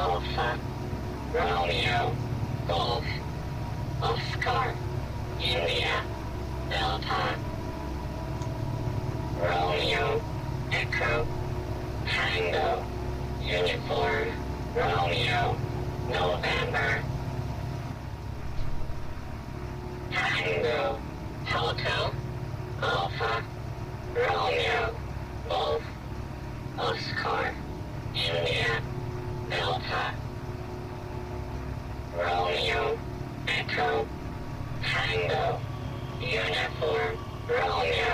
Alpha, Romeo, Golf, Oscar, India, Delta, Romeo, Echo, Tango, Uniform, Romeo, November, Tango, Hotel, We're all here.